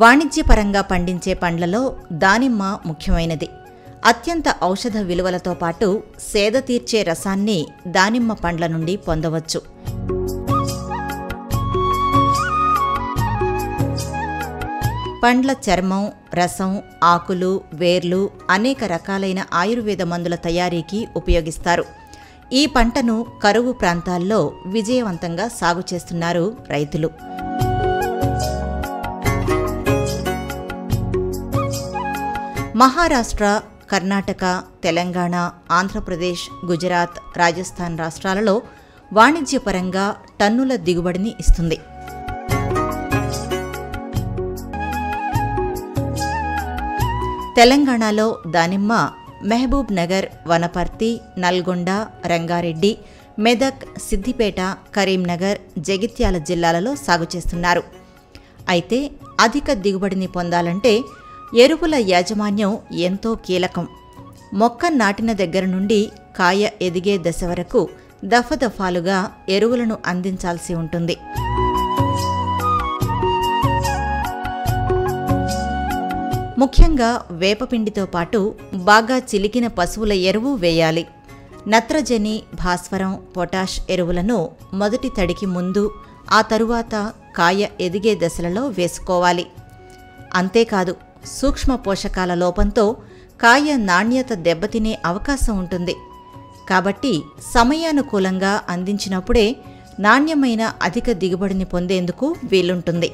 వాణిజ్యపరంగా పండించే పండ్లలో దానిమ్మ ముఖ్యమైనది. అత్యంత ఔషధ విలువలతో పాటు సేద తీర్చే రసాన్ని దానిమ్మ పండ్ల నుండి పొందవచ్చు. పండ్ల చర్మం రసం ఆకులు వేర్లు అనేక రకాలైన ఆయుర్వేద మందుల తయారీకి ఉపయోగిస్తారు. ఈ పంటను కరువు ప్రాంతాల్లో విజయవంతంగా సాగు చేస్తున్నారు రైతులు. మహారాష్ట్ర కర్ణాటక తెలంగాణ ఆంధ్రప్రదేశ్ గుజరాత్ రాజస్థాన్ రాష్ట్రాలలో వాణిజ్యపరంగా టన్నుల దిగుబడిని ఇస్తుంది. తెలంగాణలో దానిమ్మ మహబూబ్ నగర్ వనపర్తి నల్గొండ రంగారెడ్డి మెదక్ సిద్దిపేట కరీంనగర్ జగిత్యాల జిల్లాలలో సాగు చేస్తున్నారు. అయితే అధిక దిగుబడిని పొందాలంటే ఎరువుల యాజమాన్యం ఎంతో కీలకం. మొక్క నాటిన దగ్గర నుండి కాయ ఎదిగే దశ వరకు దఫదఫాలుగా ఎరువులను అందించాల్సి ఉంటుంది. ముఖ్యంగా వేపపిండితో పాటు బాగా చిలికిన పశువుల ఎరువు వేయాలి. నత్రజని భాస్వరం పొటాష్ ఎరువులను మొదటి తడికి ముందు ఆ తరువాత కాయ ఎదిగే దశలలో వేసుకోవాలి. అంతేకాదు సూక్ష్మ పోషకాల లోపంతో కాయ నాణ్యత దెబ్బతినే అవకాశం ఉంటుంది. కాబట్టి సమయానుకూలంగా అందించినప్పుడే నాణ్యమైన అధిక దిగుబడిని పొందేందుకు వీలుంటుంది.